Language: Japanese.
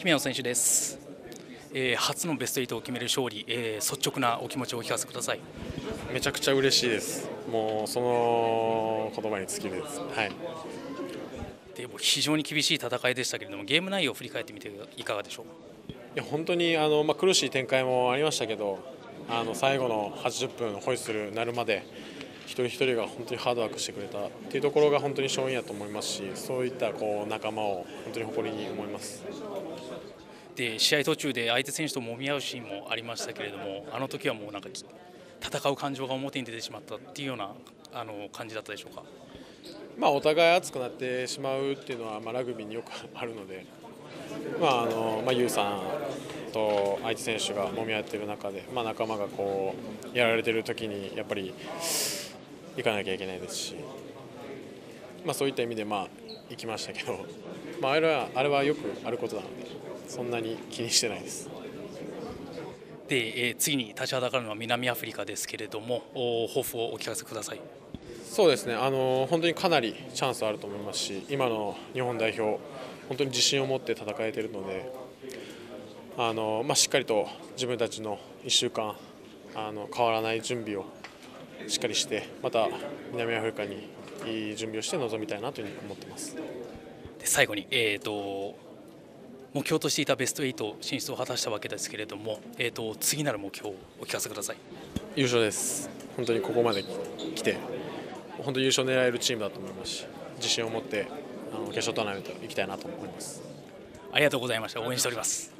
姫野選手です、えー、初のベスト8を決める勝利、えー、率直なお気持ちをお聞かせください。めちゃくちゃ嬉しいです。もうその言葉に尽きるです。はい。でも非常に厳しい戦いでしたけれどもゲーム内容を振り返ってみていかがでしょう？いや本当にあの、まあ、苦しい展開もありましたけどあの最後の80分ホイッスルなるまで一人一人が本当にハードワークしてくれたっていうところが本当に勝因やと思いますしそういったこう仲間を本当に誇りに思いますで試合途中で相手選手ともみ合うシーンもありましたけれどもあの時はもうなんか戦う感情が表に出てしまったっていうようなあの感じだったでしょうか？まあ、お互い熱くなってしまうっていうのは、まあ、ラグビーによくあるので、まああのまあ、ユウさんと相手選手がもみ合っている中で、まあ、仲間がこうやられている時にやっぱり行かなきゃいけないですし、まあ、そういった意味で、まあ、行きましたけど、まあ、あれはあれはよくあることなのでそんなに気にしてないです。で、えー、次に立ちはだかるのは南アフリカですけれども、抱負をお聞かせください。そうですね、あの本当にかなりチャンスあると思いますし、今の日本代表、本当に自信を持って戦えているので、あのまあ、しっかりと自分たちの1週間あの変わらない準備をしっかりしてまた南アフリカにいい準備をして臨みたいなというふうに思ってます。で最後に、えーと、目標としていたベスト8進出を果たしたわけですけれども、えーと、次なる目標をお聞かせください。優勝です。本当にここまで来て本当優勝狙えるチームだと思いますし自信を持ってあの決勝トーナメント行きたいなと思います。ありがとうございました。応援しております